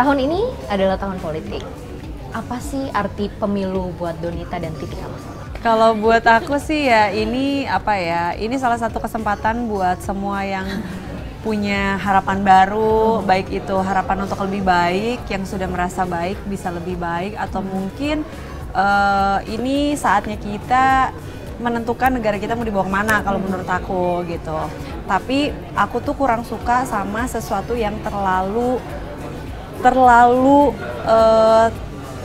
tahun ini adalah tahun politik. Apa sih arti pemilu buat Donita dan Titi Kamal? Kalau buat aku sih ya ini apa ya? Ini salah satu kesempatan buat semua yang punya harapan baru, baik itu harapan untuk lebih baik, yang sudah merasa baik bisa lebih baik, atau mungkin uh, ini saatnya kita menentukan negara kita mau dibawa ke mana kalau menurut aku gitu. Tapi aku tuh kurang suka sama sesuatu yang terlalu terlalu uh,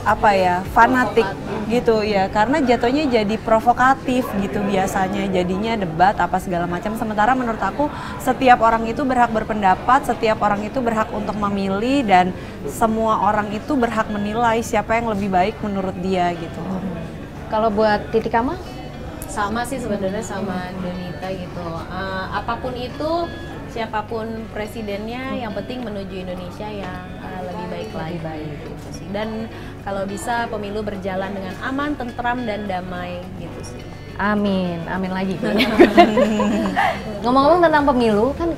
apa ya fanatik gitu ya. Karena jatuhnya jadi provokatif gitu biasanya. Jadinya debat apa segala macam. Sementara menurut aku setiap orang itu berhak berpendapat setiap orang itu berhak untuk memilih dan semua orang itu berhak menilai siapa yang lebih baik menurut dia gitu. Kalau buat Titi Kamal? Sama sih sebenarnya sama Donita gitu. Uh, apa pun itu siapa pun presidennya yang penting menuju Indonesia yang uh, lebih baik lagi baik gitu sih dan kalau bisa pemilu berjalan dengan aman, tentram dan damai gitu sih. Amin, amin lagi. Ngomong-ngomong tentang pemilu kan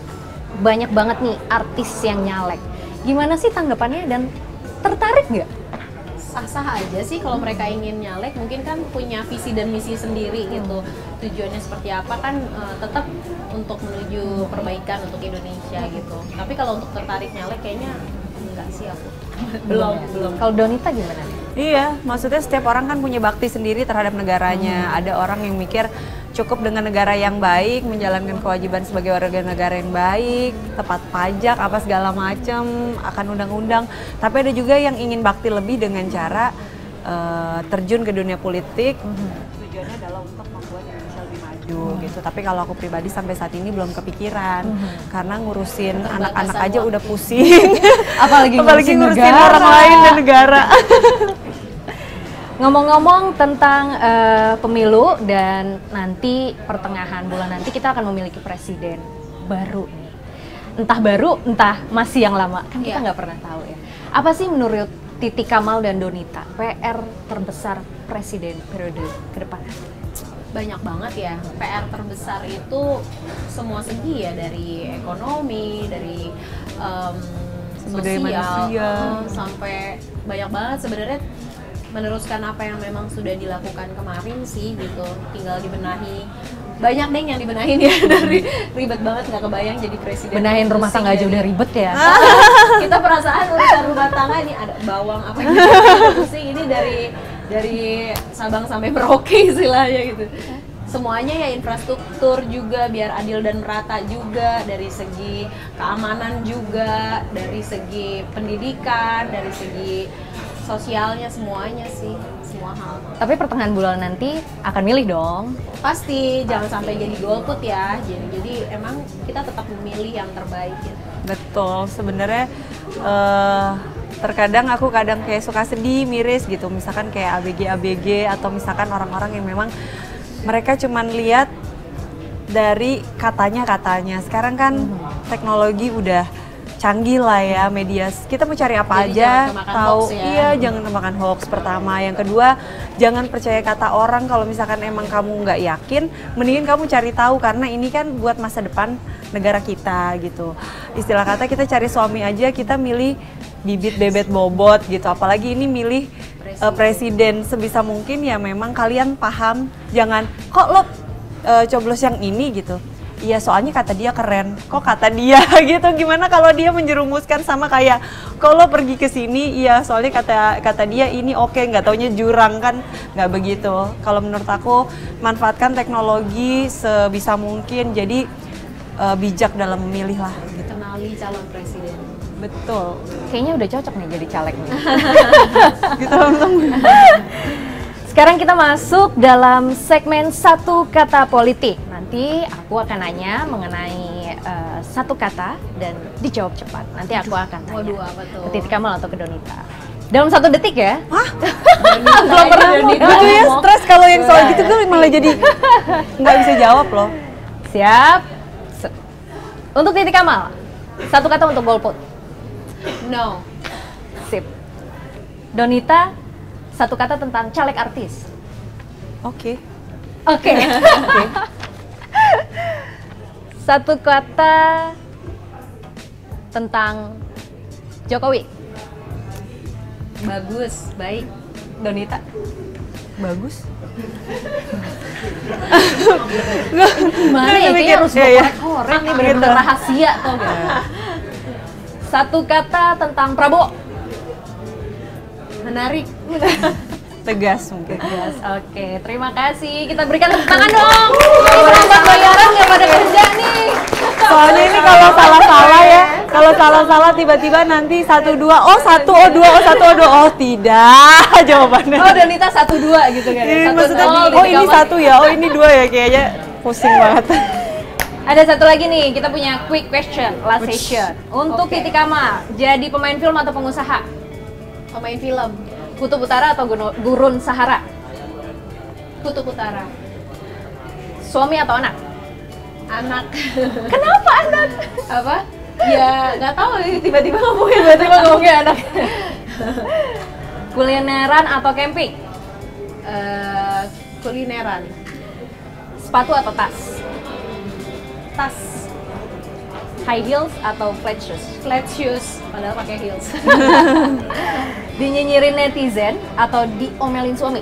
banyak banget nih artis yang nyalek. Gimana sih tanggapannya dan tertarik nggak? Sah-sah aja sih kalau mereka ingin nyalek. Mungkin kan punya visi dan misi sendiri gitu. Tujuannya seperti apa? Kan uh, tetap untuk menuju perbaikan untuk Indonesia gitu. Tapi kalau untuk tertarik nyalek kayaknya enggak sih aku. Belum belum. Kalau Donita gimana? Iya maksudnya setiap orang kan punya bakti sendiri terhadap negaranya. Hmm. ada orang yang mikir cukup dengan negara yang baik menjalankan kewajiban sebagai warga negara yang baik tepat pajak apa segala macam akan undang-undang tapi ada juga yang ingin bakti lebih dengan cara uh, terjun ke dunia politik hmm. tujuannya adalah untuk maju gitu. Tapi kalau aku pribadi sampai saat ini belum kepikiran hmm. karena ngurusin anak-anak aja udah pusing. Apalagi ngurusin, Apalagi ngurusin negara. orang lain dan negara. Ngomong-ngomong tentang uh, pemilu dan nanti pertengahan bulan nanti kita akan memiliki presiden baru nih. Entah baru, entah masih yang lama. Kan kita iya. nggak yeah. pernah tahu ya. Apa sih menurut Titi Kamal dan Donita PR terbesar presiden periode ke depan? banyak banget ya PR terbesar itu semua segi ya dari ekonomi dari um, sosial manusia. Uh, sampai banyak banget sebenarnya meneruskan apa yang memang sudah dilakukan kemarin sih gitu. Tinggal dibenahi. Banyak deh yang dibenahin ya. Dari ribet banget nggak kebayang jadi presiden. Benahin rumah tangga aja udah ribet ya. Kita perasaan urusan rumah tangga ini ada bawang apa gitu pusing ini dari dari Sabang sampai Merauke istilahnya gitu. Semuanya ya infrastruktur juga biar adil dan merata juga dari segi keamanan juga dari segi pendidikan dari segi sosialnya semuanya sih semua hal. Tapi pertengahan bulan nanti akan milih dong. Pasti jangan sampai jadi golput ya jadi jadi emang kita tetap memilih yang terbaik gitu. betul sebenarnya uh, terkadang aku kadang kayak suka sedih miris gitu. Misalkan kayak ABG ABG atau misalkan orang-orang yang memang mereka cuman lihat dari katanya katanya sekarang kan hmm. teknologi udah canggih lah ya media kita mau cari apa Jadi aja tahu. ya. iya jangan kemakan hoax pertama. Yang kedua jangan percaya kata orang kalau misalkan emang kamu nggak yakin mendingan kamu cari tahu karena ini kan buat masa depan negara kita gitu. Istilah kata kita cari suami aja kita milih bibit bebet bobot gitu. Apalagi ini milih presiden. Uh, presiden. Sebisa mungkin ya memang kalian paham jangan kok lo uh, coblos yang ini? gitu Iya soalnya kata dia keren, kok kata dia gitu gimana kalau dia menjerumuskan sama kayak kalau pergi ke sini, iya soalnya kata kata dia ini oke okay, nggak taunya jurang kan nggak begitu. Kalau menurut aku manfaatkan teknologi sebisa mungkin jadi uh, bijak dalam memilih lah. Gitu. Kenali calon presiden. Betul. Kayaknya udah cocok nih jadi caleg nih. gitu langsung. Sekarang kita masuk dalam segmen satu kata politik. Nanti aku akan nanya mengenai uh, satu kata dan dijawab cepat. Nanti aku akan tanya. Waduh, apa tuh? Ke Titi Kamal atau ke Donita. Dalam satu detik ya? Hah? Belum pernah Gue ya stres kalau yang soal gitu gue malah jadi nggak bisa jawab loh. Siap. Untuk Titi Kamal, satu kata untuk golput. No. Sip. Donita, satu kata tentang caleg artis. Oke. Okay. Oke. Okay. okay. Satu kata tentang Jokowi. Bagus, baik. Donita. Bagus. Gimana Nggak ya? Kayaknya harus Iya, iya. korek nih Gitu. bener-bener rahasia tau gak? Satu kata tentang Prabowo. Menarik. Tegas mungkin. Yes, oke. Terima kasih. Kita berikan tepuk tangan dong. Ini bayaran nggak pada kerja nih. Soalnya ini kalau salah-salah ya, kalau salah-salah tiba-tiba nanti satu dua, oh satu, oh dua, oh satu, oh dua, oh tidak jawabannya. Oh, Donita satu dua gitu kan? ya? Satu maksudnya, oh titik ini satu ya, oh ini dua ya, kayaknya pusing banget. Ada satu lagi nih, kita punya quick question, last session. Untuk Oke. Titik Kama, jadi pemain film atau pengusaha? Pemain film. Kutub Utara atau Gurun Sahara? Kutub Utara. Suami atau anak? Anak. Kenapa anak? Apa? Ya nggak tahu tiba-tiba ngomongin Tiba-tiba ngomongnya anak. Kulineran atau camping? Eh, kulineran. Sepatu atau tas? Tas. High heels atau flat shoes? Flat shoes. Padahal pakai heels. Dinyinyirin netizen atau diomelin suami?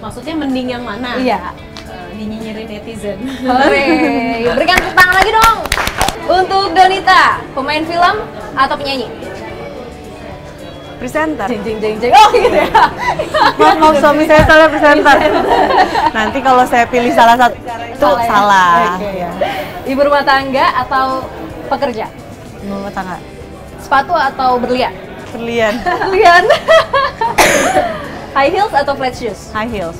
Maksudnya mending yang mana? Iya. Eh, dinyinyirin netizen. Hore, berikan tepuk tangan lagi dong. Untuk Donita, pemain film atau penyanyi? Presenter. Jeng jeng jeng jeng. Oh gitu ya. Maaf, maaf suami saya salah presenter. Nanti kalau saya pilih salah satu itu ya? salah. Oke. Ya. Ibu rumah tangga atau pekerja? Rumah tangga. Sepatu atau berlian? Berlian. Berlian. High heels atau flat shoes? High heels.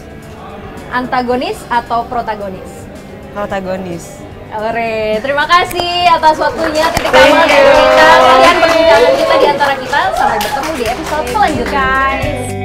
Antagonis atau protagonis? Protagonis. Ore, terima kasih atas waktunya titik awal dari you. kita. Kalian perbincangan kita di antara kita. Sampai bertemu di episode selanjutnya. guys.